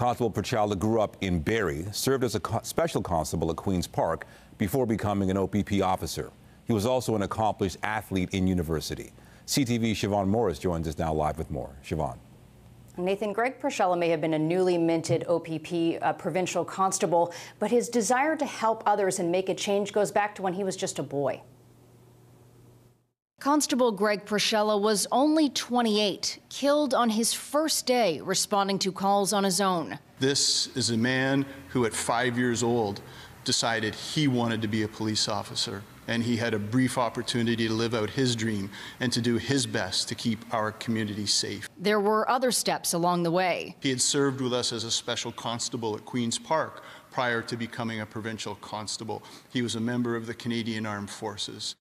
Constable Pierzchala grew up in Barrie, served as a special constable at Queen's Park before becoming an OPP officer. He was also an accomplished athlete in university. CTV Siobhan Morris joins us now live with more. Siobhan. Nathan, Greg Pierzchala may have been a newly minted OPP uh, provincial constable, but his desire to help others and make a change goes back to when he was just a boy. Constable Greg Pierzchala was only 28, killed on his first day responding to calls on his own. This is a man who, at five years old, decided he wanted to be a police officer. And he had a brief opportunity to live out his dream and to do his best to keep our community safe. There were other steps along the way. He had served with us as a special constable at Queen's Park prior to becoming a provincial constable. He was a member of the Canadian Armed Forces.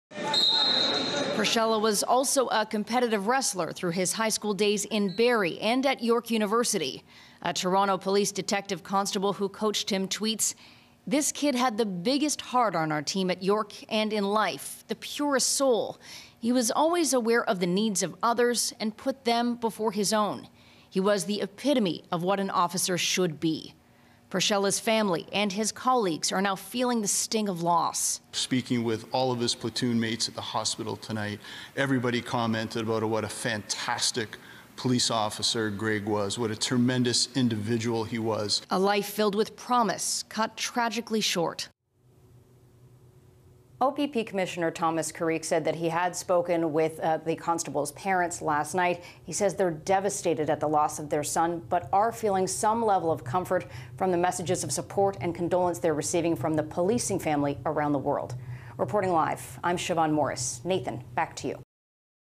Pierzchala was also a competitive wrestler through his high school days in Barrie and at York University. A Toronto police detective constable who coached him tweets, This kid had the biggest heart on our team at York and in life, the purest soul. He was always aware of the needs of others and put them before his own. He was the epitome of what an officer should be. Pierzchala's family and his colleagues are now feeling the sting of loss. Speaking with all of his platoon mates at the hospital tonight, everybody commented about what a fantastic police officer Greg was, what a tremendous individual he was. A life filled with promise cut tragically short. OPP Commissioner Thomas Carrique said that he had spoken with uh, the constable's parents last night. He says they're devastated at the loss of their son, but are feeling some level of comfort from the messages of support and condolence they're receiving from the policing family around the world. Reporting live, I'm Siobhan Morris. Nathan, back to you.